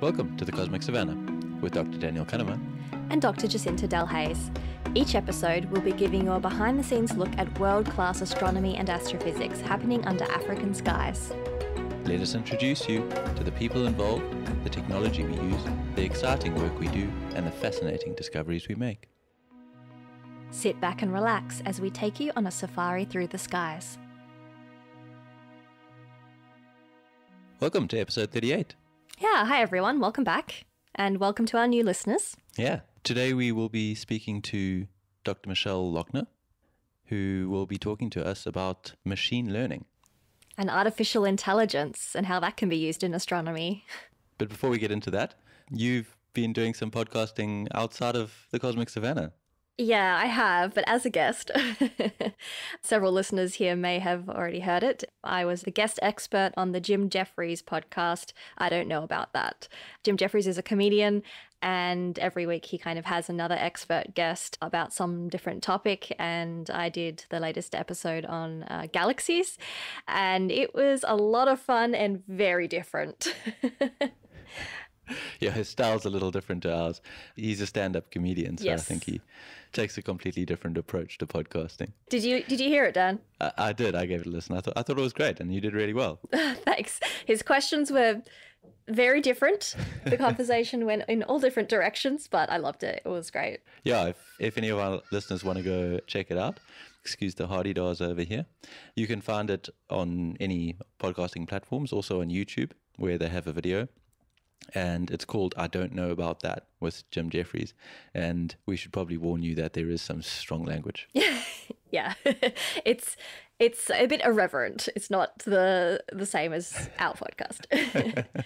Welcome to the Cosmic Savannah with Dr. Daniel Cunnama. and Dr. Jacinta Delhaize. Each episode, we'll be giving you a behind the scenes look at world class astronomy and astrophysics happening under African skies. Let us introduce you to the people involved, the technology we use, the exciting work we do, and the fascinating discoveries we make. Sit back and relax as we take you on a safari through the skies. Welcome to episode 38. Yeah, hi everyone, welcome back, and welcome to our new listeners. Yeah. Today we will be speaking to Dr. Michelle Lochner, who will be talking to us about machine learning. And artificial intelligence and how that can be used in astronomy. But before we get into that, you've been doing some podcasting outside of the Cosmic Savannah. Yeah, I have, but as a guest. Several listeners here may have already heard it. I was the guest expert on the Jim Jefferies podcast. I don't know about that. Jim Jefferies is a comedian, and every week he kind of has another expert guest about some different topic. And I did the latest episode on uh, galaxies, and it was a lot of fun and very different. Yeah, his style's a little different to ours. He's a stand-up comedian, so Yes. I think he takes a completely different approach to podcasting. did you did you hear it, Dan? I, I did. I gave it a listen. I thought I thought it was great, and you did really well. Thanks. His questions were very different. The conversation went in all different directions, but I loved it. It was great. Yeah, if if any of our listeners want to go check it out, excuse the hadedas over here. You can find it on any podcasting platforms, also on YouTube, where they have a video. And it's called I Don't Know About That with Jim Jefferies. And we should probably warn you that there is some strong language. Yeah. it's it's a bit irreverent. It's not the the same as our podcast.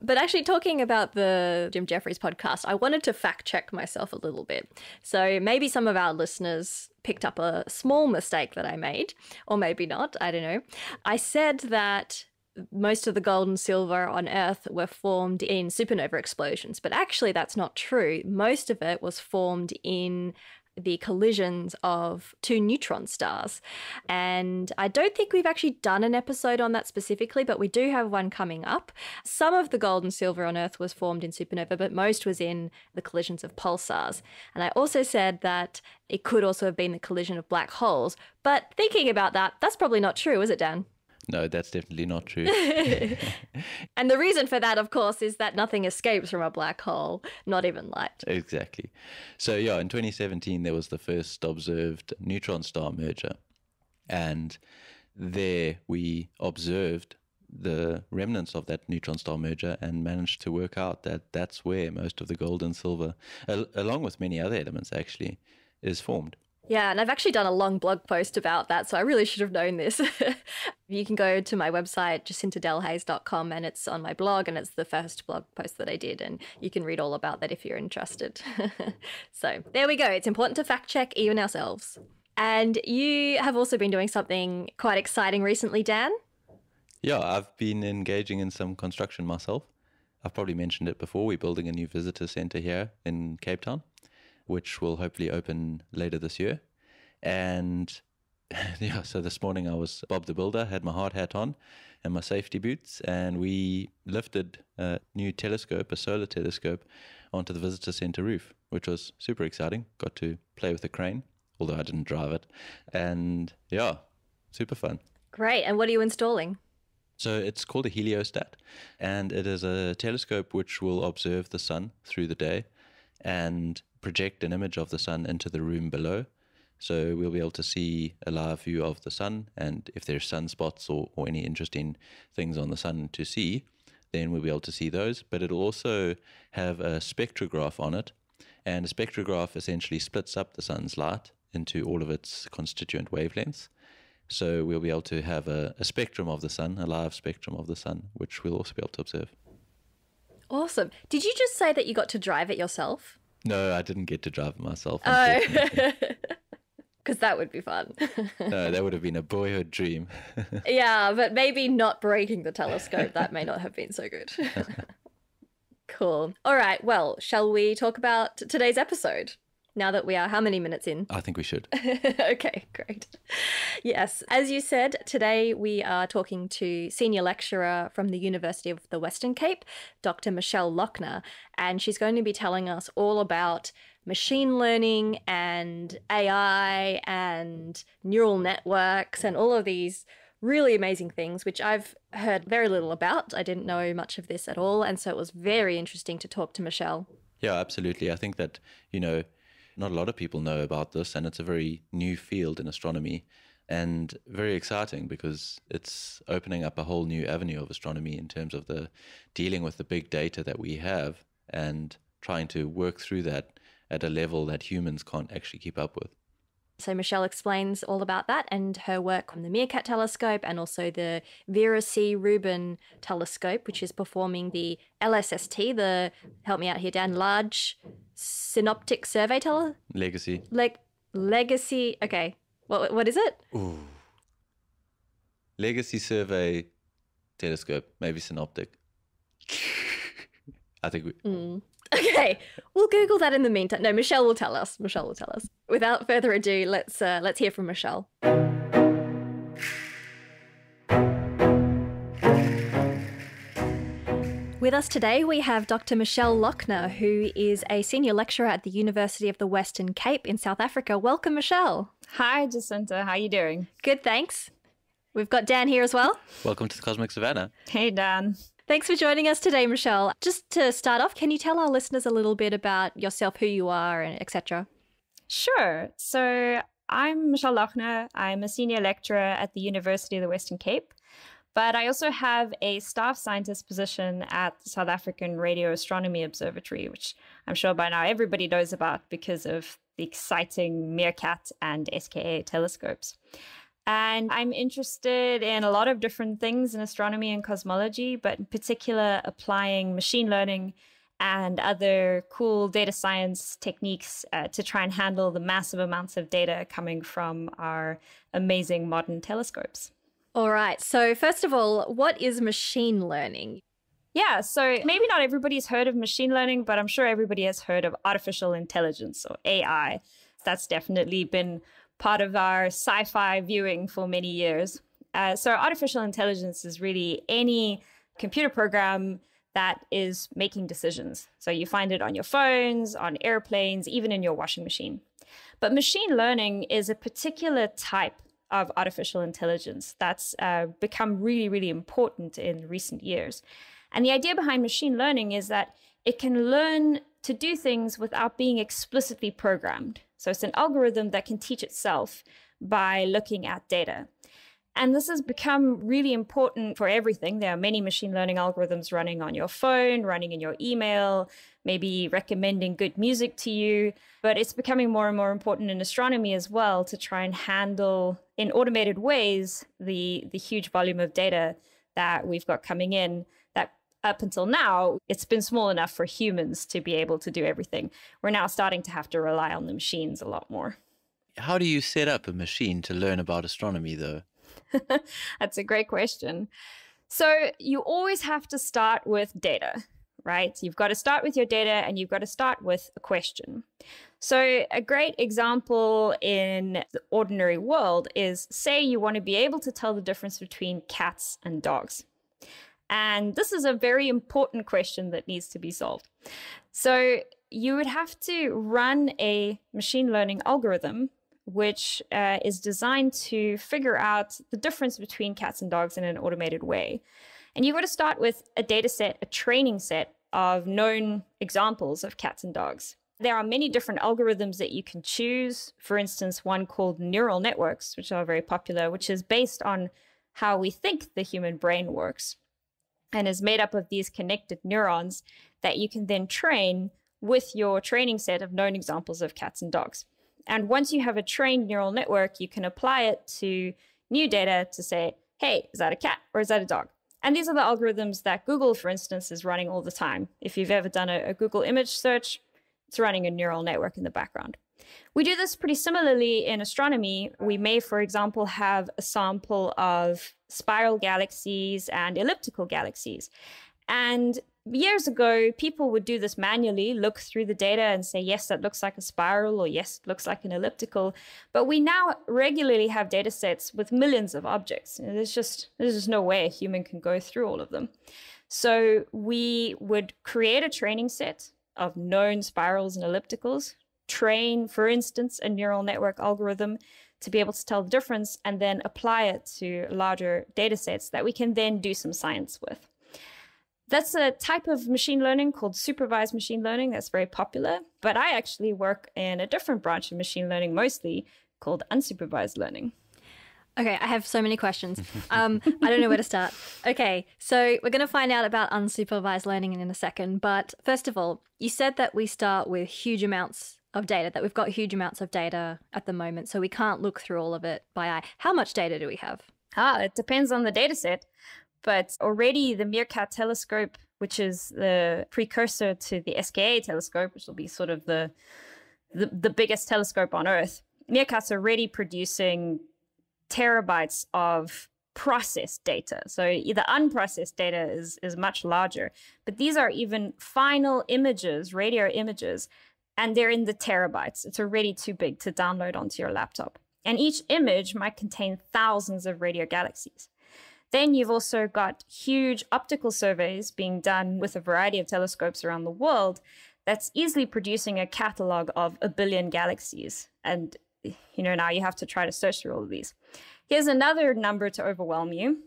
But actually, talking about the Jim Jefferies podcast, I wanted to fact check myself a little bit. So maybe some of our listeners picked up a small mistake that I made, or maybe not. I don't know. I said that most of the gold and silver on Earth were formed in supernova explosions, but actually, that's not true. Most of it was formed in the collisions of two neutron stars. And I don't think we've actually done an episode on that specifically, but we do have one coming up. Some of the gold and silver on Earth was formed in supernova, but most was in the collisions of pulsars. And I also said that it could also have been the collision of black holes. But thinking about that, that's probably not true, is it, Dan? No, that's definitely not true. And the reason for that, of course, is that nothing escapes from a black hole, not even light. Exactly. So yeah, in 2017 there was the first observed neutron star merger, and there we observed the remnants of that neutron star merger and managed to work out that that's where most of the gold and silver, al- along with many other elements actually, is formed. Yeah, and I've actually done a long blog post about that, so I really should have known this. you can go to my website, jacintadelhaize.com, and it's on my blog, and it's the first blog post that I did, and you can read all about that if you're interested. so there we go. It's important to fact check even ourselves. And you have also been doing something quite exciting recently, Dan. Yeah, I've been engaging in some construction myself. I've probably mentioned it before. We're building a new visitor center here in Cape Town, which will hopefully open later this year. And yeah, so this morning I was Bob the Builder, had my hard hat on and my safety boots, and we lifted a new telescope, a solar telescope, onto the visitor center roof, which was super exciting. Got to play with the crane, although I didn't drive it. And yeah, super fun. Great. And what are you installing? So it's called a heliostat, and it is a telescope which will observe the sun through the day and project an image of the sun into the room below. So we'll be able to see a live view of the sun, and if there's sunspots or, or any interesting things on the sun to see, then we'll be able to see those. But it'll also have a spectrograph on it, and a spectrograph essentially splits up the sun's light into all of its constituent wavelengths. So we'll be able to have a, a spectrum of the sun, a live spectrum of the sun, which we'll also be able to observe. Awesome. Did you just say that you got to drive it yourself? No, I didn't get to drive it myself. Oh, because that would be fun. no, that would have been a boyhood dream. Yeah, but maybe not breaking the telescope. That may not have been so good. cool. All right. Well, shall we talk about today's episode? Now that we are how many minutes in? I think we should. okay, great. Yes, as you said, today we are talking to senior lecturer from the University of the Western Cape, Dr. Michelle Lochner, and she's going to be telling us all about machine learning and AI and neural networks and all of these really amazing things, which I've heard very little about. I didn't know much of this at all. And so it was very interesting to talk to Michelle. Yeah, absolutely. I think that, you know, not a lot of people know about this, and it's a very new field in astronomy and very exciting because it's opening up a whole new avenue of astronomy in terms of the dealing with the big data that we have and trying to work through that at a level that humans can't actually keep up with. So Michelle explains all about that and her work on the MeerKAT telescope and also the Vera C. Rubin telescope, which is performing the LSST, the help me out here, Dan, Large Synoptic Survey Tele Legacy. Leg Legacy. Okay, what what is it? Ooh. Legacy Survey Telescope, maybe Synoptic. I think we. Mm. Okay, we'll Google that in the meantime. No, Michelle will tell us. Michelle will tell us. Without further ado, let's uh, let's hear from Michelle. With us today, we have Dr. Michelle Lochner, who is a senior lecturer at the University of the Western Cape in South Africa. Welcome, Michelle. Hi, Jacinta. How are you doing? Good, thanks. We've got Dan here as well. Welcome to the Cosmic Savannah. Hey, Dan. Thanks for joining us today, Michelle. Just to start off, can you tell our listeners a little bit about yourself, who you are, and etc.? Sure. So I'm Michelle Lochner. I'm a senior lecturer at the University of the Western Cape, but I also have a staff scientist position at the South African Radio Astronomy Observatory, which I'm sure by now everybody knows about because of the exciting MeerKAT and SKA telescopes. And I'm interested in a lot of different things in astronomy and cosmology, but in particular, applying machine learning and other cool data science techniques uh, to try and handle the massive amounts of data coming from our amazing modern telescopes. All right. So, first of all, what is machine learning? Yeah, so maybe not everybody's heard of machine learning, but I'm sure everybody has heard of artificial intelligence or AI. That's definitely been part of our sci fi viewing for many years. Uh, so, artificial intelligence is really any computer program that is making decisions. So, you find it on your phones, on airplanes, even in your washing machine. But machine learning is a particular type of artificial intelligence that's uh, become really, really important in recent years. And the idea behind machine learning is that it can learn to do things without being explicitly programmed. So it's an algorithm that can teach itself by looking at data. And this has become really important for everything. There are many machine learning algorithms running on your phone, running in your email, maybe recommending good music to you. But it's becoming more and more important in astronomy as well to try and handle in automated ways the, the huge volume of data that we've got coming in up until now, it's been small enough for humans to be able to do everything. We're now starting to have to rely on the machines a lot more. How do you set up a machine to learn about astronomy, though? That's a great question. So, you always have to start with data, right? You've got to start with your data and you've got to start with a question. So, a great example in the ordinary world is say you want to be able to tell the difference between cats and dogs. And this is a very important question that needs to be solved. So you would have to run a machine learning algorithm which uh, is designed to figure out the difference between cats and dogs in an automated way. And you've got to start with a data set, a training set of known examples of cats and dogs. There are many different algorithms that you can choose. For instance, one called neural networks, which are very popular, which is based on how we think the human brain works and is made up of these connected neurons that you can then train with your training set of known examples of cats and dogs. And once you have a trained neural network, you can apply it to new data to say, hey, is that a cat or is that a dog? And these are the algorithms that Google, for instance, is running all the time. If you've ever done a, a Google image search, it's running a neural network in the background. We do this pretty similarly in astronomy. We may, for example, have a sample of spiral galaxies and elliptical galaxies. And years ago, people would do this manually, look through the data and say, yes, that looks like a spiral, or yes, it looks like an elliptical. But we now regularly have data sets with millions of objects. And there's just there's just no way a human can go through all of them. So we would create a training set of known spirals and ellipticals, train, for instance, a neural network algorithm to be able to tell the difference, and then apply it to larger data sets that we can then do some science with. That's a type of machine learning called supervised machine learning that's very popular. But I actually work in a different branch of machine learning mostly called unsupervised learning. Okay, I have so many questions. Um, I don't know where to start. Okay, so we're going to find out about unsupervised learning in a second. But first of all, you said that we start with huge amounts of data, that we've got huge amounts of data at the moment. So we can't look through all of it by eye. How much data do we have? Ah, it depends on the data set. But already the MeerKAT telescope, which is the precursor to the SKA telescope, which will be sort of the the, the biggest telescope on Earth, MeerKAT's already producing terabytes of processed data. So the unprocessed data is, is much larger. But these are even final images, radio images, and they're in the terabytes. It's already too big to download onto your laptop. And each image might contain thousands of radio galaxies. Then you've also got huge optical surveys being done with a variety of telescopes around the world that's easily producing a catalog of a billion galaxies. And you know, now you have to try to search through all of these. Here's another number to overwhelm you.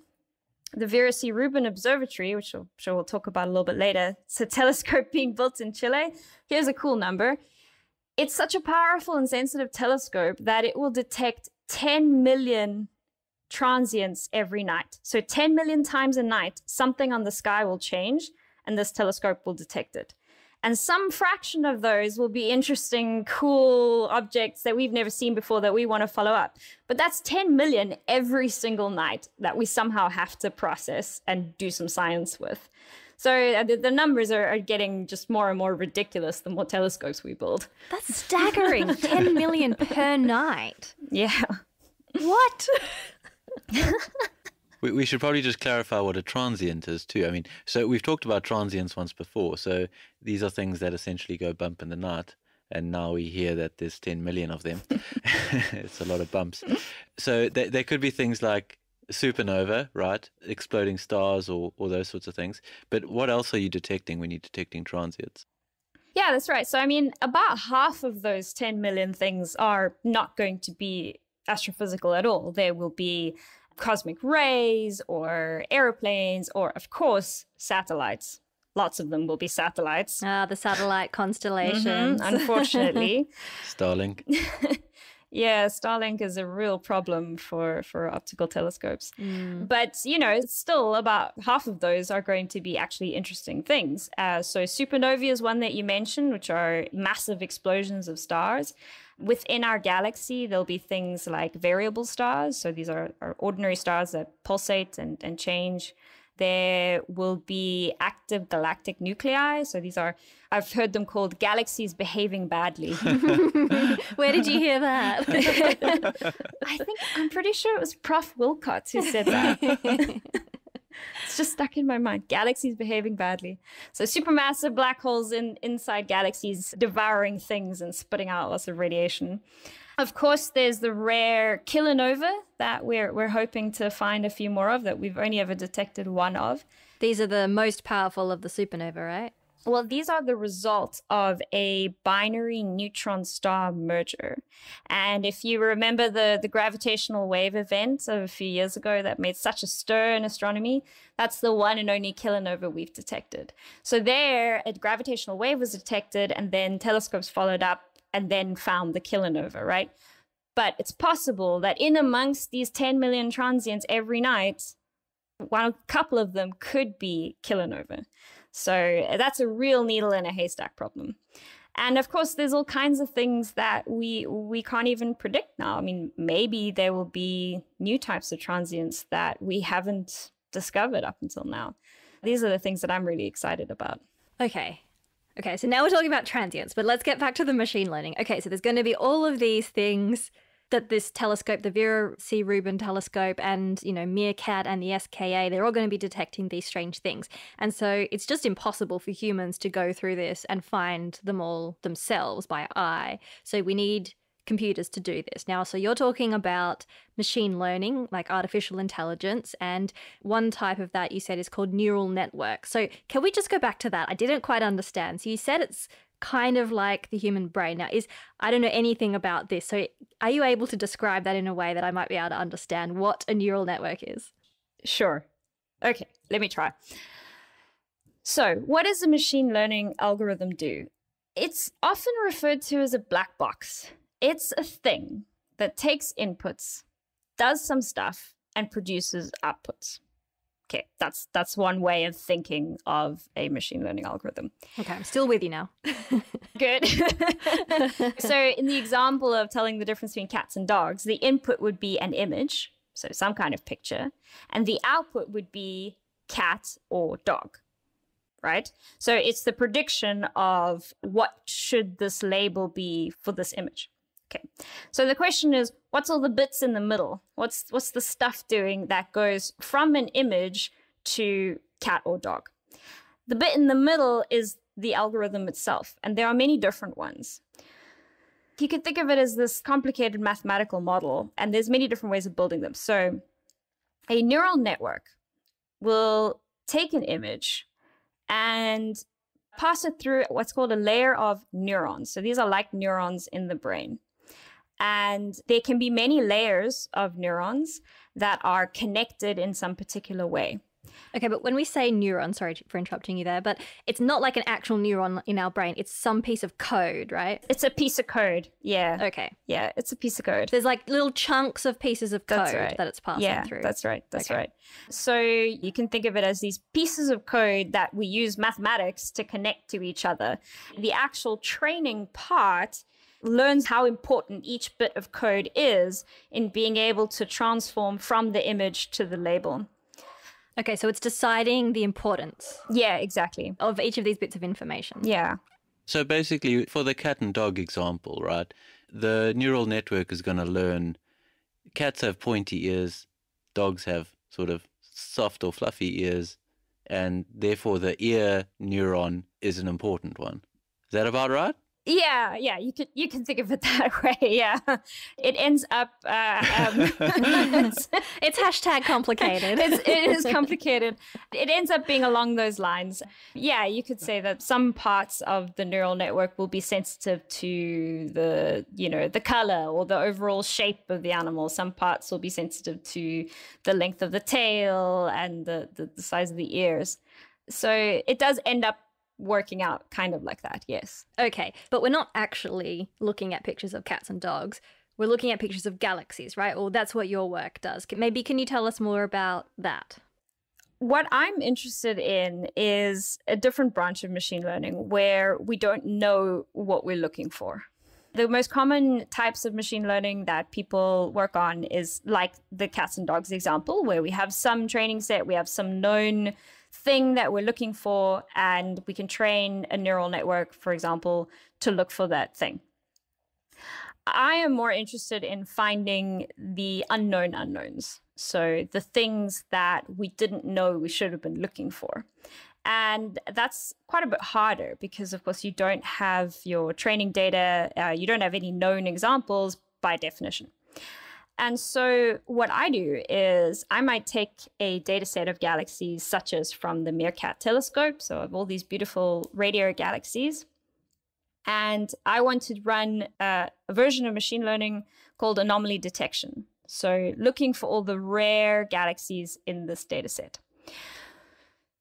The Vera C. Rubin Observatory, which I'm sure we'll talk about a little bit later, it's a telescope being built in Chile. Here's a cool number. It's such a powerful and sensitive telescope that it will detect 10 million transients every night. So 10 million times a night, something on the sky will change and this telescope will detect it. And some fraction of those will be interesting, cool objects that we've never seen before that we want to follow up. But that's 10 million every single night that we somehow have to process and do some science with. So uh, the, the numbers are, are, getting just more and more ridiculous the more telescopes we build. That's staggering. 10 million per night. Yeah. What? we, we should probably just clarify what a transient is too. I mean, so we've talked about transients once before. So these are things that essentially go bump in the night. And now we hear that there's 10 million of them. it's a lot of bumps. So th- there could be things like supernova, right? Exploding stars or, or those sorts of things. But what else are you detecting when you're detecting transients? Yeah, that's right. So, I mean, about half of those 10 million things are not going to be astrophysical at all. There will be cosmic rays or aeroplanes or, of course, satellites. Lots of them will be satellites. Ah, the satellite constellations. Mm-hmm, unfortunately. Starlink. Yeah, Starlink is a real problem for for optical telescopes. Mm. But you know, still about half of those are going to be actually interesting things. Uh, so supernovae is one that you mentioned, which are massive explosions of stars. Within our galaxy, there'll be things like variable stars. So these are, are ordinary stars that pulsate and, and change there will be active galactic nuclei. So these are, I've heard them called galaxies behaving badly. Where did you hear that? I think, I'm pretty sure it was Prof. Wilcots who said that. it's just stuck in my mind. Galaxies behaving badly. So supermassive black holes in inside galaxies devouring things and spitting out lots of radiation. Of course, there's the rare kilonova that we're we're hoping to find a few more of that we've only ever detected one of. These are the most powerful of the supernova, right? Well, these are the results of a binary neutron star merger. And if you remember the, the gravitational wave event of a few years ago that made such a stir in astronomy, that's the one and only kilonova we've detected. So there, a gravitational wave was detected, and then telescopes followed up and then found the kilonova, right? But it's possible that in amongst these 10 million transients every night, one couple of them could be kilonova. So uh, that's a real needle in a haystack problem. And of course, there's all kinds of things that we we can't even predict now. I mean, maybe there will be new types of transients that we haven't discovered up until now. These are the things that I'm really excited about. Okay. Okay, so now we're talking about transients, but let's get back to the machine learning. Okay, so there's going to be all of these things that this telescope, the Vera C. Rubin telescope, and you know MeerKAT and the SKA, they're all going to be detecting these strange things, and so it's just impossible for humans to go through this and find them all themselves by eye. So we need computers to do this. Now, so you're talking about machine learning, like artificial intelligence, and one type of that you said is called neural network. So, can we just go back to that? I didn't quite understand. So, you said it's kind of like the human brain. Now, is I don't know anything about this. So, are you able to describe that in a way that I might be able to understand what a neural network is? Sure. Okay, let me try. So, what does a machine learning algorithm do? It's often referred to as a black box. It's a thing that takes inputs, does some stuff, and produces outputs. Okay, that's that's one way of thinking of a machine learning algorithm. Okay, I'm still with you now. Good. so in the example of telling the difference between cats and dogs, the input would be an image, so some kind of picture, and the output would be cat or dog right? So it's the prediction of what should this label be for this image. Okay. So the question is, what's all the bits in the middle? What's what's the stuff doing that goes from an image to cat or dog? The bit in the middle is the algorithm itself, and there are many different ones. You could think of it as this complicated mathematical model, and there's many different ways of building them. So a neural network will take an image and pass it through what's called a layer of neurons. So these are like neurons in the brain. And there can be many layers of neurons that are connected in some particular way. Okay, but when we say neuron, sorry for interrupting you there, but it's not like an actual neuron in our brain. It's some piece of code, right? It's a piece of code. Yeah. Okay. Yeah, it's a piece of code. There's like little chunks of pieces of code right. that it's passing yeah, through. That's right. That's okay. right. So you can think of it as these pieces of code that we use mathematics to connect to each other. The actual training part learns how important each bit of code is in being able to transform from the image to the label. Okay, so it's deciding the importance. Yeah, exactly. Of each of these bits of information. Yeah. So basically, for the cat and dog example, right, the neural network is going to learn cats have pointy ears, dogs have sort of soft or fluffy ears, and therefore the ear neuron is an important one. Is that about right? Yeah, yeah, you could you can think of it that way. Yeah, it ends up. Uh, um, it's, it's, hashtag complicated. it's, it is complicated. It ends up being along those lines. Yeah, you could say that some parts of the neural network will be sensitive to the you know the color or the overall shape of the animal. Some parts will be sensitive to the length of the tail and the, the, the size of the ears. So it does end up working out kind of like that, yes. Okay, but we're not actually looking at pictures of cats and dogs. We're looking at pictures of galaxies, right? Or that's what your work does. Maybe can you tell us more about that? What I'm interested in is a different branch of machine learning where we don't know what we're looking for. The most common types of machine learning that people work on is like the cats and dogs example, where we have some training set, we have some known thing that we're looking for, and we can train a neural network, for example, to look for that thing. I am more interested in finding the unknown unknowns. So the things that we didn't know we should have been looking for. And that's quite a bit harder because, of course, you don't have your training data, uh, you don't have any known examples by definition. And so, what I do is I might take a data set of galaxies, such as from the MeerKAT telescope, so of all these beautiful radio galaxies, and I want to run a, a version of machine learning called anomaly detection. So, looking for all the rare galaxies in this data set.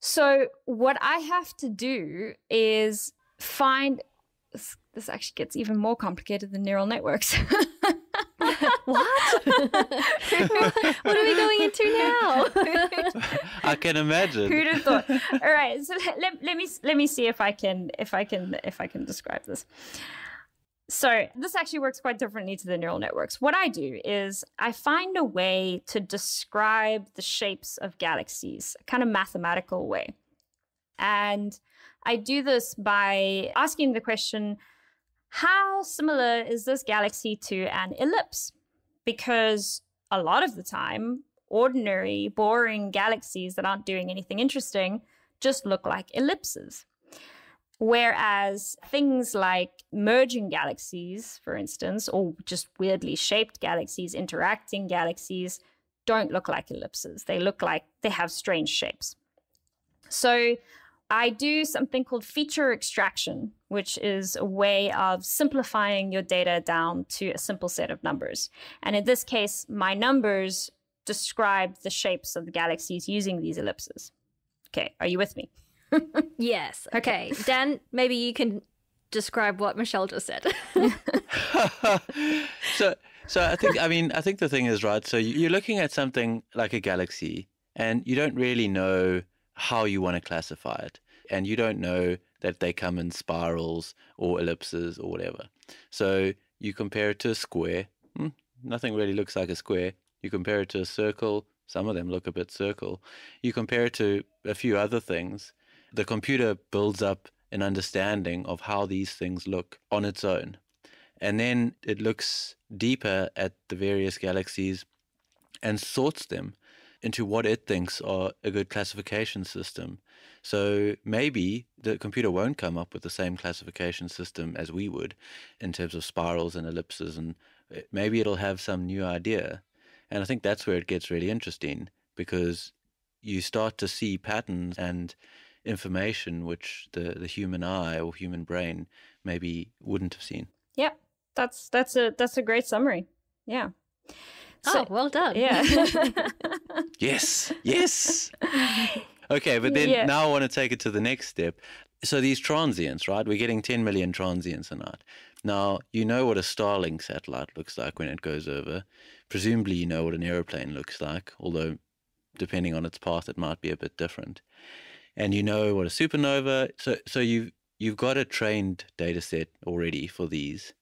So, what I have to do is find this, this actually gets even more complicated than neural networks. what? what are we going into now? I can imagine. Who'd have thought? All right, so let, let me let me see if I can if I can if I can describe this. So this actually works quite differently to the neural networks. What I do is I find a way to describe the shapes of galaxies, a kind of mathematical way. And I do this by asking the question, how similar is this galaxy to an ellipse? Because a lot of the time, ordinary, boring galaxies that aren't doing anything interesting just look like ellipses. Whereas things like merging galaxies, for instance, or just weirdly shaped galaxies, interacting galaxies, don't look like ellipses. They look like they have strange shapes. So I do something called feature extraction, which is a way of simplifying your data down to a simple set of numbers. And in this case, my numbers describe the shapes of the galaxies using these ellipses. Okay, are you with me? yes. Okay. Dan, maybe you can describe what Michelle just said. so, so I think I mean I think the thing is right. So you're looking at something like a galaxy, and you don't really know how you want to classify it. And you don't know that they come in spirals or ellipses or whatever. So you compare it to a square. Hmm, nothing really looks like a square. You compare it to a circle. Some of them look a bit circle. You compare it to a few other things. The computer builds up an understanding of how these things look on its own. And then it looks deeper at the various galaxies and sorts them into what it thinks are a good classification system. So maybe the computer won't come up with the same classification system as we would in terms of spirals and ellipses, and eh, maybe it'll have some new idea. And I think that's where it gets really interesting because you start to see patterns and information which the, the human eye or human brain maybe wouldn't have seen. Yep. That's that's a that's a great summary. Yeah. So, oh, well done. Yeah. yes. Yes. Okay, but then yeah. now I want to take it to the next step. So these transients, right? We're getting 10 million transients a night. Now, you know what a Starlink satellite looks like when it goes over. Presumably, you know what an aeroplane looks like, although depending on its path, it might be a bit different. And you know what a supernova. So, so you've you've got a trained data set already for these.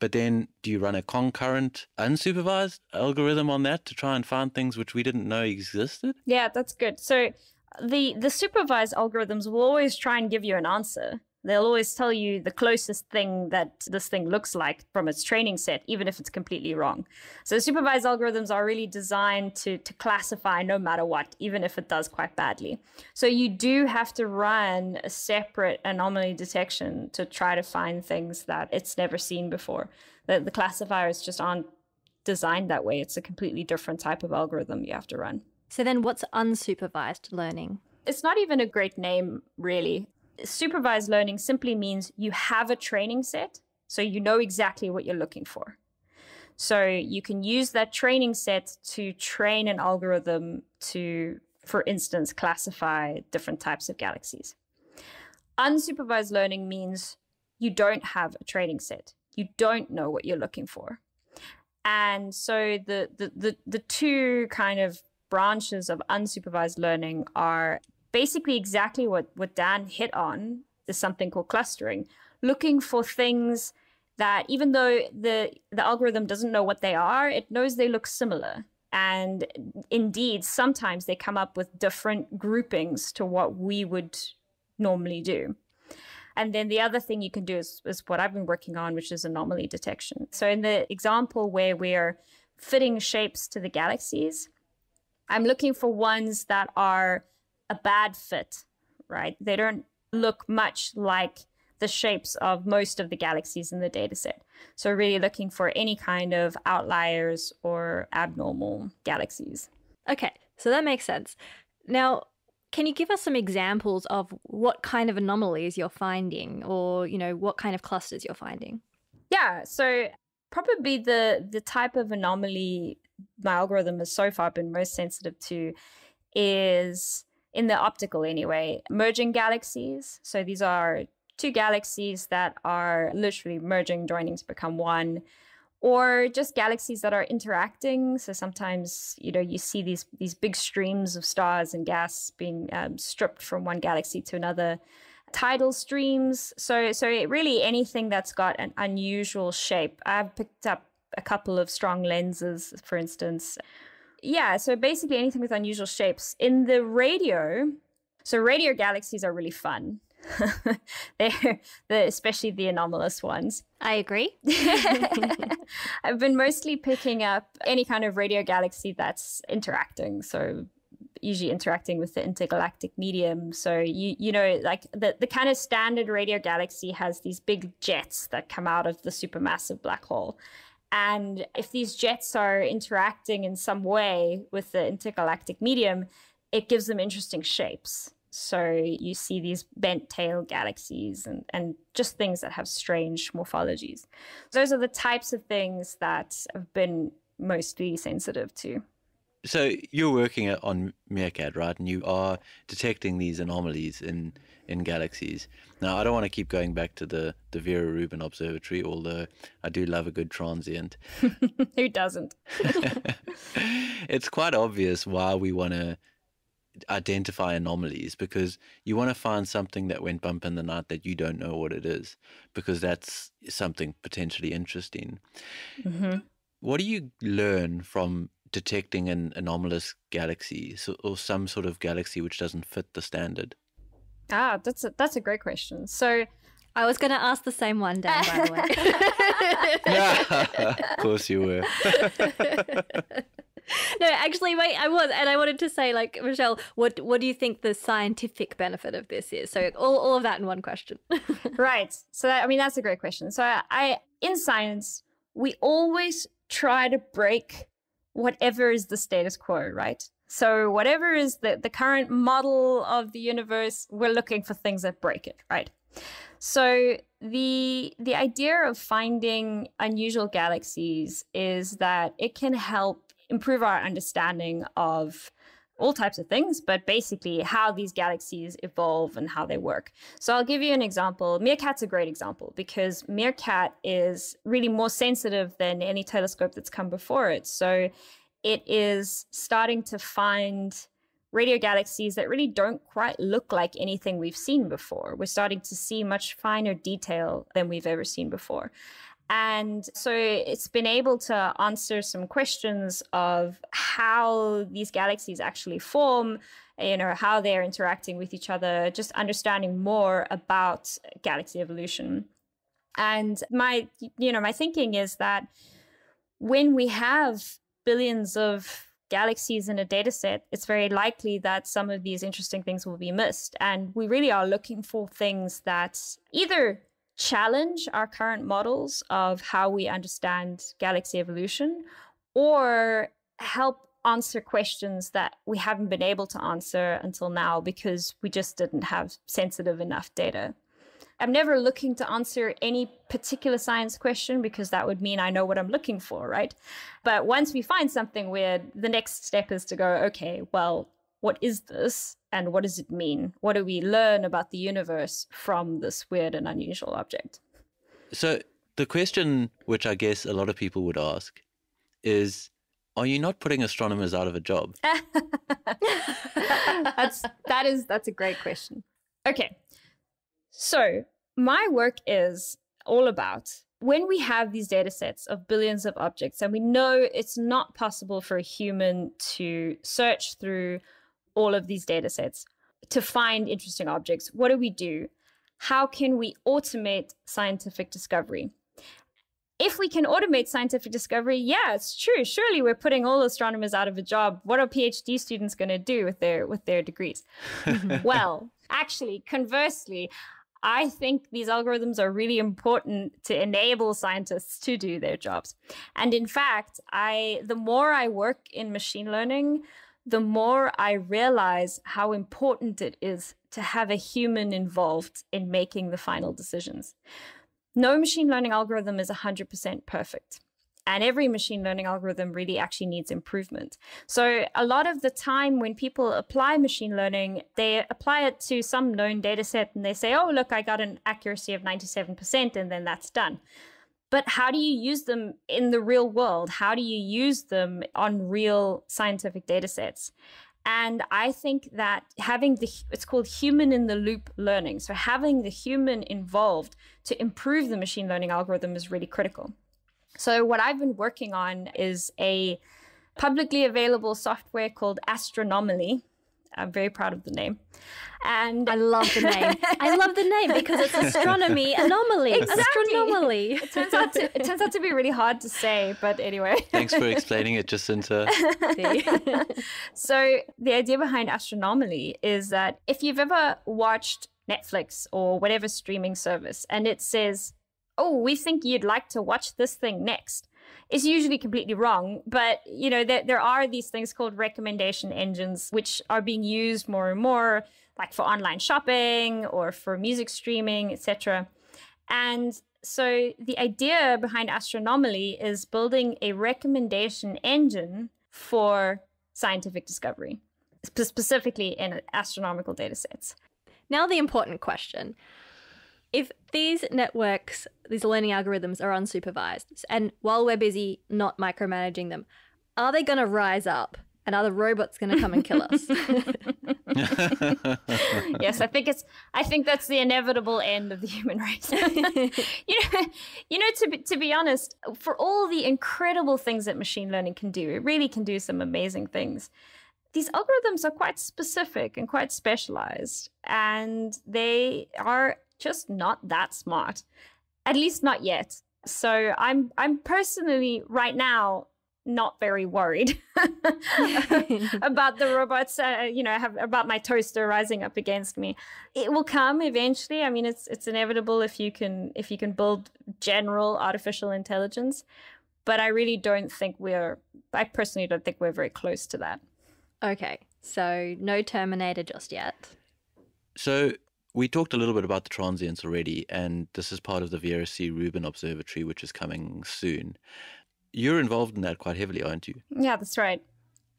But then do you run a concurrent, unsupervised algorithm on that to try and find things which we didn't know existed? Yeah, that's good. So the the supervised algorithms will always try and give you an answer. They'll always tell you the closest thing that this thing looks like from its training set, even if it's completely wrong. So supervised algorithms are really designed to, to classify no matter what, even if it does quite badly. So you do have to run a separate anomaly detection to try to find things that it's never seen before. The, the classifiers just aren't designed that way. It's a completely different type of algorithm you have to run. So then what's unsupervised learning? It's not even a great name, really supervised learning simply means you have a training set, so you know exactly what you're looking for. So you can use that training set to train an algorithm to, for instance, classify different types of galaxies. Unsupervised learning means you don't have a training set. You don't know what you're looking for. And so the, the, the, the two kind of branches of unsupervised learning are basically exactly what, what Dan hit on is something called clustering, looking for things that even though the, the algorithm doesn't know what they are, it knows they look similar. And indeed, sometimes they come up with different groupings to what we would normally do. And then the other thing you can do is, is what I've been working on, which is anomaly detection. So in the example where we're fitting shapes to the galaxies, I'm looking for ones that are a bad fit, right? They don't look much like the shapes of most of the galaxies in the dataset. So really looking for any kind of outliers or abnormal galaxies. Okay, so that makes sense. Now, can you give us some examples of what kind of anomalies you're finding or, you know, what kind of clusters you're finding? Yeah, so probably the the type of anomaly my algorithm has so far been most sensitive to is in the optical anyway, merging galaxies. So these are two galaxies that are literally merging, joining to become one, or just galaxies that are interacting. So sometimes, you know, you see these these big streams of stars and gas being um, stripped from one galaxy to another. Tidal streams. So so really anything that's got an unusual shape. I've picked up a couple of strong lenses, for instance, yeah, so basically anything with unusual shapes. In the radio, so radio galaxies are really fun. they're, they're especially the anomalous ones. I agree. I've been mostly picking up any kind of radio galaxy that's interacting. So usually interacting with the intergalactic medium. So you you know like the the kind of standard radio galaxy has these big jets that come out of the supermassive black hole. And if these jets are interacting in some way with the intergalactic medium, it gives them interesting shapes. So you see these bent tail galaxies and, and just things that have strange morphologies. Those are the types of things that have been mostly sensitive to. So you're working on MeerKAT, right? And you are detecting these anomalies in in galaxies. Now, I don't want to keep going back to the the Vera Rubin Observatory, although I do love a good transient. Who doesn't? it's quite obvious why we want to identify anomalies because you want to find something that went bump in the night that you don't know what it is because that's something potentially interesting. Mm-hmm. What do you learn from detecting an anomalous galaxy so, or some sort of galaxy which doesn't fit the standard? Ah, that's a, that's a great question. So I was going to ask the same one, Dan, by the way. of course you were. no, actually, wait, I was, and I wanted to say, like, Michelle, what what do you think the scientific benefit of this is? So all, all of that in one question. right. So that, I mean, that's a great question. So I, I, in science, we always try to break whatever is the status quo, right? So whatever is the, the current model of the universe, we're looking for things that break it, right? So the the idea of finding unusual galaxies is that it can help improve our understanding of all types of things, but basically how these galaxies evolve and how they work. So I'll give you an example. MeerKAT's a great example because Meerkat is really more sensitive than any telescope that's come before it. So it is starting to find radio galaxies that really don't quite look like anything we've seen before. We're starting to see much finer detail than we've ever seen before. And so it's been able to answer some questions of how these galaxies actually form, you know, how they're interacting with each other, just understanding more about galaxy evolution. And my, you know, my thinking is that when we have billions of galaxies in a data set, it's very likely that some of these interesting things will be missed. And we really are looking for things that either challenge our current models of how we understand galaxy evolution or help answer questions that we haven't been able to answer until now because we just didn't have sensitive enough data. I'm never looking to answer any particular science question because that would mean I know what I'm looking for, right? But once we find something weird, the next step is to go, okay, well, what is this and what does it mean? What do we learn about the universe from this weird and unusual object? So, the question which I guess a lot of people would ask is are you not putting astronomers out of a job? that's that is that's a great question. Okay. So, my work is all about when we have these data sets of billions of objects and we know it's not possible for a human to search through all of these data sets to find interesting objects, what do we do? How can we automate scientific discovery? If we can automate scientific discovery, yeah, it's true. Surely we're putting all astronomers out of a job. What are PhD students going to do with their with their degrees? well, actually, conversely, I think these algorithms are really important to enable scientists to do their jobs. And in fact, I the more I work in machine learning, the more I realize how important it is to have a human involved in making the final decisions. No machine learning algorithm is 100% perfect. And every machine learning algorithm really actually needs improvement. So, a lot of the time when people apply machine learning, they apply it to some known data set and they say, oh, look, I got an accuracy of 97%, and then that's done. But how do you use them in the real world? How do you use them on real scientific data sets? And I think that having the, it's called human in the loop learning. So having the human involved to improve the machine learning algorithm is really critical. So, what I've been working on is a publicly available software called Astronomaly. I'm very proud of the name. And I love the name. I love the name because it's astronomy anomaly. Exactly. Astronomaly. it turns out to it turns out to be really hard to say, but anyway. Thanks for explaining it, Jacinta. so the idea behind Astronomaly is that if you've ever watched Netflix or whatever streaming service and it says, "Oh, we think you'd like to watch this thing next." It's usually completely wrong, but you know there, there are these things called recommendation engines which are being used more and more like for online shopping or for music streaming, etc. And so the idea behind Astronomaly is building a recommendation engine for scientific discovery, specifically in astronomical data sets. Now, the important question. If these networks, these learning algorithms are unsupervised, and while we're busy not micromanaging them, are they going to rise up? And are the robots going to come and kill us? yes, I think it's. I think that's the inevitable end of the human race. you know, you know. To be, to be honest, for all the incredible things that machine learning can do, it really can do some amazing things. These algorithms are quite specific and quite specialized, and they are just not that smart, at least not yet. So I'm I'm personally right now not very worried about the robots uh, you know have about my toaster rising up against me. It will come eventually. I mean it's it's inevitable if you can if you can build general artificial intelligence but i really don't think we're i personally don't think we're very close to that. Okay. So no terminator just yet. So we talked a little bit about the transients already, and this is part of the Vera C. Rubin Observatory, which is coming soon. You're involved in that quite heavily, aren't you? Yeah, that's right.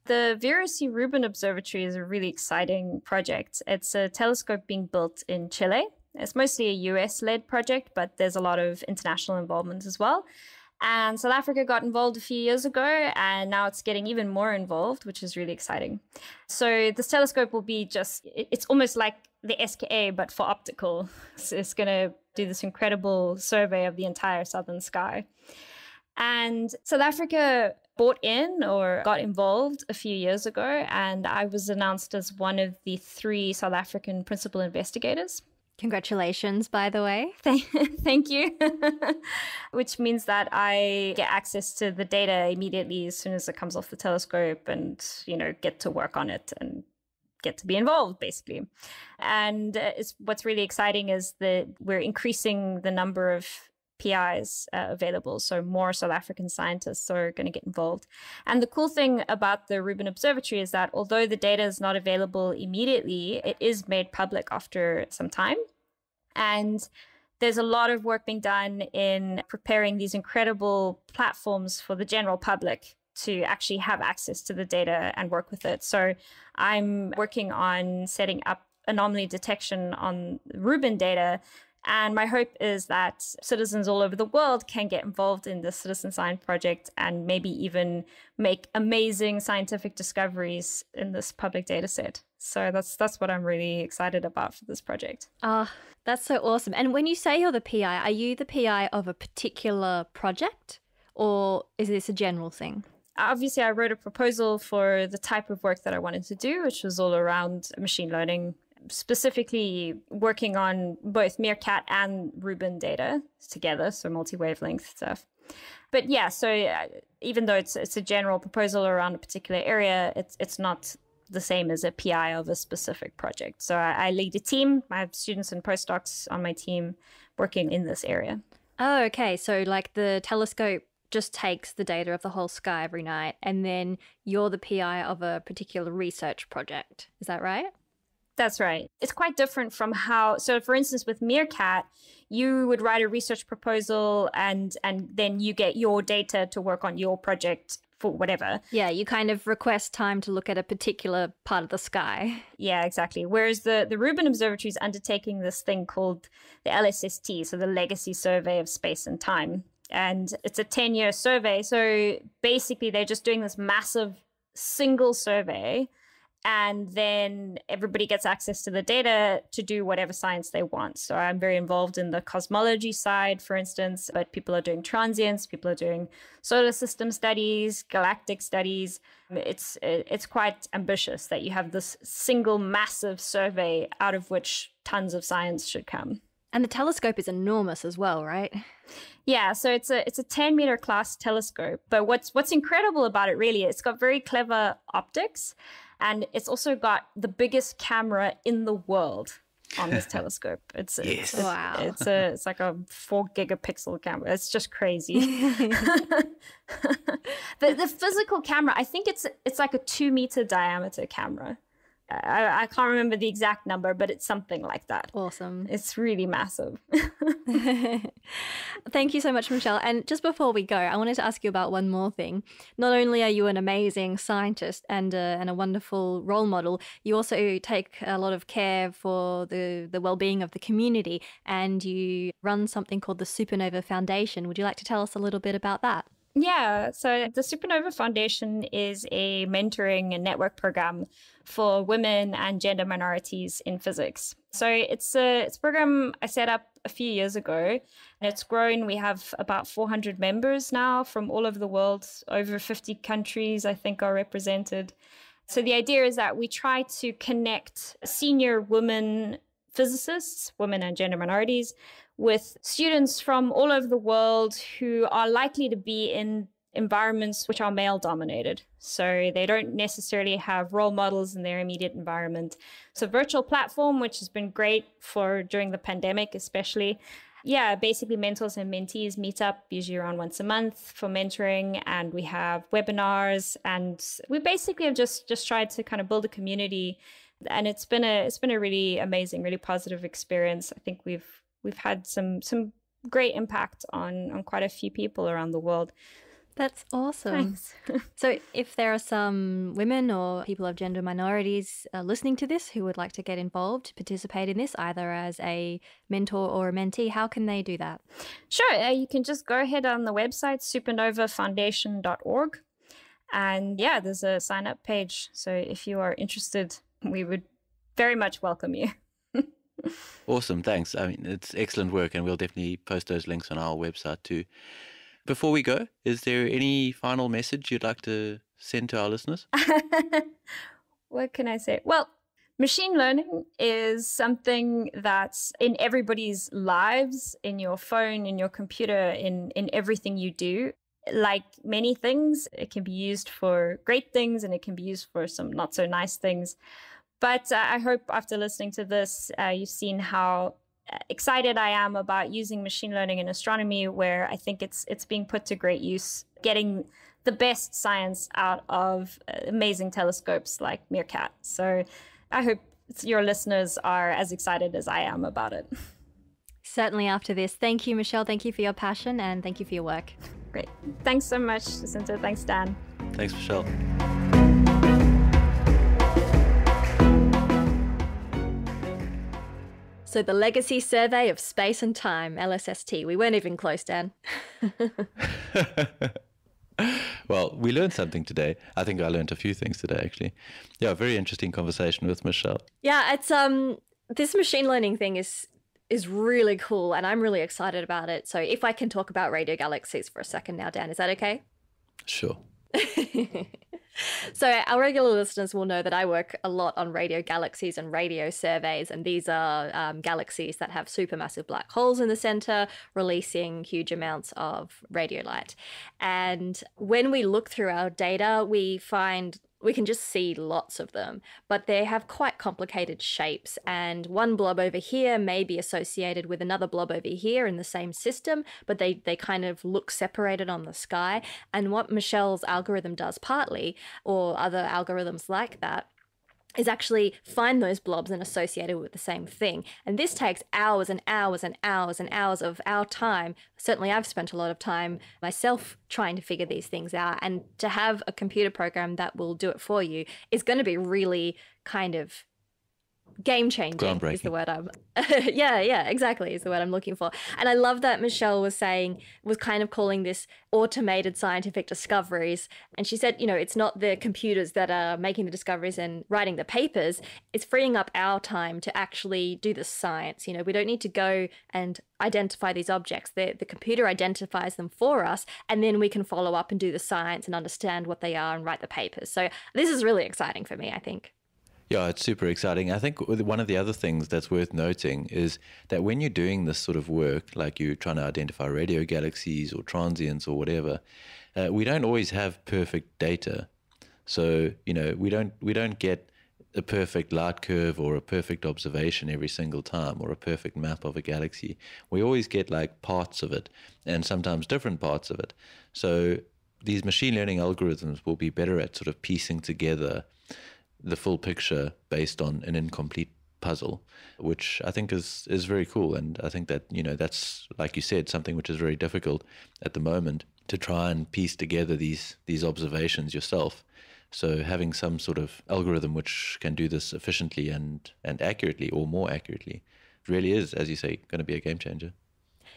The Vera C. Rubin Observatory is a really exciting project. It's a telescope being built in Chile. It's mostly a US led project, but there's a lot of international involvement as well. And South Africa got involved a few years ago, and now it's getting even more involved, which is really exciting. So, this telescope will be just, it's almost like the SKA, but for optical. So it's going to do this incredible survey of the entire southern sky. And South Africa bought in or got involved a few years ago, and I was announced as one of the three South African principal investigators. Congratulations, by the way. Thank you. Which means that I get access to the data immediately as soon as it comes off the telescope and, you know, get to work on it and get to be involved basically. And uh, what's really exciting is that we're increasing the number of PIs uh, available. So more South African scientists are going to get involved. And the cool thing about the Rubin Observatory is that although the data is not available immediately, it is made public after some time. And there's a lot of work being done in preparing these incredible platforms for the general public to actually have access to the data and work with it. So I'm working on setting up anomaly detection on Rubin data and my hope is that citizens all over the world can get involved in the citizen science project and maybe even make amazing scientific discoveries in this public data set. So that's that's what I'm really excited about for this project. Ah, oh, that's so awesome. And when you say you're the PI, are you the PI of a particular project or is this a general thing? Obviously, I wrote a proposal for the type of work that I wanted to do, which was all around machine learning specifically working on both MeerKAT and Rubin data together, so multi wavelength stuff. But yeah, so uh, even though it's it's a general proposal around a particular area, it's it's not the same as a PI of a specific project. So I, I lead a team. I have students and postdocs on my team working in this area. Oh, okay. So like the telescope just takes the data of the whole sky every night, and then you're the PI of a particular research project. Is that right? That's right. It's quite different from how so for instance with MeerKAT, you would write a research proposal and and then you get your data to work on your project for whatever. Yeah, you kind of request time to look at a particular part of the sky. Yeah, exactly. Whereas the, the Rubin Observatory is undertaking this thing called the LSST, so the Legacy Survey of Space and Time. And it's a 10 year survey. So basically, they're just doing this massive single survey and then everybody gets access to the data to do whatever science they want. So I'm very involved in the cosmology side, for instance, but people are doing transients, people are doing solar system studies, galactic studies. It's it's quite ambitious that you have this single massive survey out of which tons of science should come. And the telescope is enormous as well, right? Yeah, so it's a it's a 10 meter class telescope. But what's what's incredible about it really, it's got very clever optics and it's also got the biggest camera in the world on this telescope. It's, yes. it's wow. It's a it's like a four gigapixel camera. It's just crazy. the the physical camera, I think it's it's like a two meter diameter camera. I, I, can't remember the exact number, but it's something like that. Awesome. It's really massive. Thank you so much, Michelle. And just before we go, I wanted to ask you about one more thing. Not only are you an amazing scientist and a, and a wonderful role model, you also take a lot of care for the, the well being of the community and you run something called the Supernova Foundation. Would you like to tell us a little bit about that? Yeah, so the Supernova Foundation is a mentoring and network program for women and gender minorities in physics. So it's a, it's a program I set up a few years ago and it's grown. We have about 400 members now from all over the world. Over 50 countries, I think, are represented. So the idea is that we try to connect senior women physicists, women and gender minorities, with students from all over the world who are likely to be in environments which are male dominated. So they don't necessarily have role models in their immediate environment. So virtual platform, which has been great for during the pandemic, especially. Yeah, basically mentors and mentees meet up usually around once a month for mentoring and we have webinars and we basically have just just tried to kind of build a community and it's been a it's been a really amazing, really positive experience. I think we've we've had some some great impact on on quite a few people around the world. That's awesome. so, if there are some women or people of gender minorities uh, listening to this who would like to get involved, participate in this, either as a mentor or a mentee, how can they do that? Sure. Uh, you can just go ahead on the website, supernovafoundation.org. And yeah, there's a sign up page. So, if you are interested, we would very much welcome you. awesome. Thanks. I mean, it's excellent work, and we'll definitely post those links on our website too. Before we go, is there any final message you'd like to send to our listeners? what can I say? Well, machine learning is something that's in everybody's lives, in your phone, in your computer, in, in everything you do. Like many things, it can be used for great things and it can be used for some not so nice things. But uh, I hope after listening to this, uh, you've seen how excited I am about using machine learning in astronomy, where I think it's it's being put to great use, getting the best science out of uh, amazing telescopes like MeerKAT. So I hope your listeners are as excited as I am about it. Certainly after this. Thank you, Michelle. Thank you for your passion and thank you for your work. Great. Thanks so much, Jacinta. Thanks, Dan. Thanks, Michelle. So, the Legacy Survey of Space and Time, LSST. We weren't even close, Dan. well, we learned something today. I think I learned a few things today, actually. Yeah, very interesting conversation with Michelle. Yeah, it's um, this machine learning thing is is really cool, and I'm really excited about it. So, if I can talk about radio galaxies for a second now, Dan, is that okay? Sure. so, our regular listeners will know that I work a lot on radio galaxies and radio surveys, and these are um, galaxies that have supermassive black holes in the center, releasing huge amounts of radio light. And when we look through our data, we find we can just see lots of them, but they have quite complicated shapes. And one blob over here may be associated with another blob over here in the same system, but they, they kind of look separated on the sky. And what Michelle's algorithm does partly, or other algorithms like that, is actually find those blobs and associate it with the same thing. And this takes hours and hours and hours and hours of our time. Certainly, I've spent a lot of time myself trying to figure these things out. And to have a computer program that will do it for you is going to be really kind of game changing is the word I'm yeah yeah exactly is the word I'm looking for. And I love that Michelle was saying was kind of calling this automated scientific discoveries. And she said you know it's not the computers that are making the discoveries and writing the papers. It's freeing up our time to actually do the science. You know we don't need to go and identify these objects. The, the computer identifies them for us and then we can follow up and do the science and understand what they are and write the papers. So this is really exciting for me I think yeah, it's super exciting. I think one of the other things that's worth noting is that when you're doing this sort of work, like you're trying to identify radio galaxies or transients or whatever, uh, we don't always have perfect data. So you know, we don't we don't get a perfect light curve or a perfect observation every single time or a perfect map of a galaxy. We always get like parts of it and sometimes different parts of it. So these machine learning algorithms will be better at sort of piecing together the full picture based on an incomplete puzzle, which I think is is very cool. And I think that you know that's like you said something which is very difficult at the moment to try and piece together these these observations yourself. So having some sort of algorithm which can do this efficiently and and accurately or more accurately really is, as you say, going to be a game changer.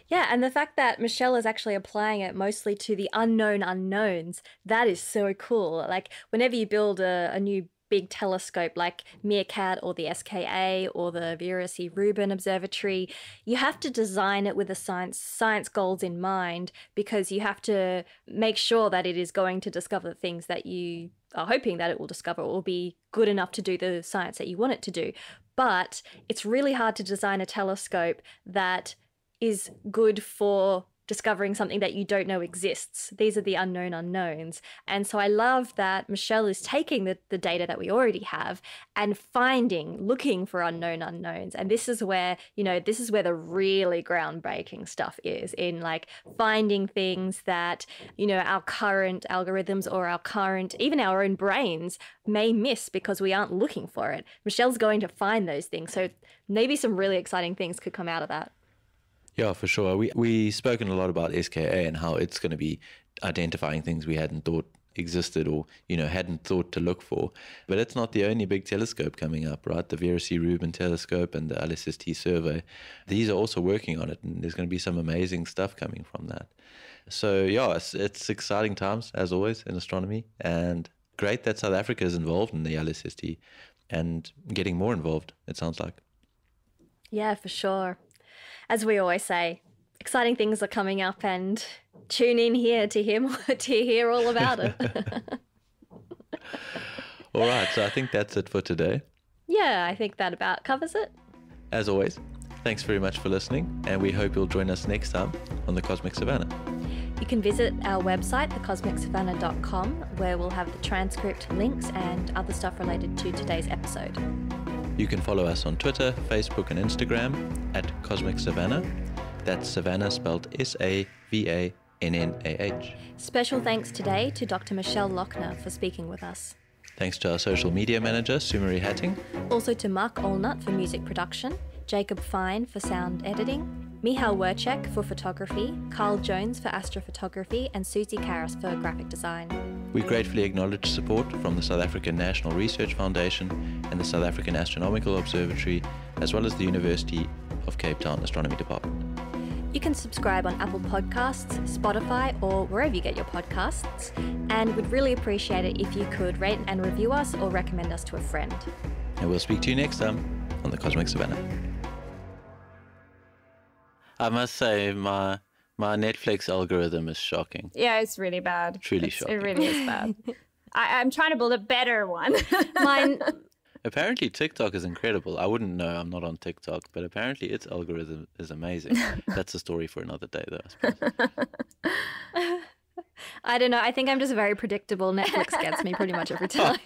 Yeah, and the fact that Michelle is actually applying it mostly to the unknown unknowns, that is so cool. Like, whenever you build a, a new big telescope like MeerKAT or the SKA or the Vera C. Rubin Observatory, you have to design it with the science science goals in mind because you have to make sure that it is going to discover the things that you are hoping that it will discover or be good enough to do the science that you want it to do. But it's really hard to design a telescope that is good for discovering something that you don't know exists. These are the unknown unknowns. And so I love that Michelle is taking the, the data that we already have and finding, looking for unknown unknowns. And this is where, you know, this is where the really groundbreaking stuff is in like finding things that, you know, our current algorithms or our current, even our own brains may miss because we aren't looking for it. Michelle's going to find those things. So maybe some really exciting things could come out of that. Yeah, for sure. We we spoken a lot about SKA and how it's going to be identifying things we hadn't thought existed or you know hadn't thought to look for. But it's not the only big telescope coming up, right? The Vera C. Rubin telescope and the LSST survey. These are also working on it, and there's going to be some amazing stuff coming from that. So yeah, it's, it's exciting times as always in astronomy, and great that South Africa is involved in the LSST and getting more involved. It sounds like. Yeah, for sure as we always say, exciting things are coming up and tune in here to hear more, to hear all about it. all right, so I think that's it for today. Yeah, I think that about covers it. As always, thanks very much for listening, and we hope you'll join us next time on the Cosmic Savannah. You can visit our website, thecosmicsavannah.com, where we'll have the transcript, links, and other stuff related to today's episode. You can follow us on Twitter, Facebook, and Instagram at Cosmic Savannah. That's Savannah spelled S A V A N N A H. Special thanks today to Dr. Michelle Lochner for speaking with us. Thanks to our social media manager, Sumari Hattingh. Also to Mark Allnut for music production, Jacob Fine for sound editing, Michal Werchek for photography, Carl Jones for astrophotography, and Susie Karras for graphic design. We gratefully acknowledge support from the South African National Research Foundation and the South African Astronomical Observatory, as well as the University of Cape Town Astronomy Department. You can subscribe on Apple Podcasts, Spotify, or wherever you get your podcasts, and we'd really appreciate it if you could rate and review us or recommend us to a friend. And we'll speak to you next time on the Cosmic Savannah. I must say, my my Netflix algorithm is shocking. Yeah, it's really bad. Truly it's, shocking. It really is bad. I, I'm trying to build a better one. Mine. Apparently, TikTok is incredible. I wouldn't know. I'm not on TikTok, but apparently, its algorithm is amazing. That's a story for another day, though. I, I don't know. I think I'm just a very predictable. Netflix gets me pretty much every time.